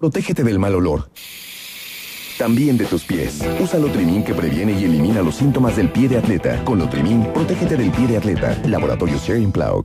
Protégete del mal olor. También de tus pies. Usa Lotrimin que previene y elimina los síntomas del pie de atleta. Con Lotrimin, protégete del pie de atleta. Laboratorio Sharing Plow.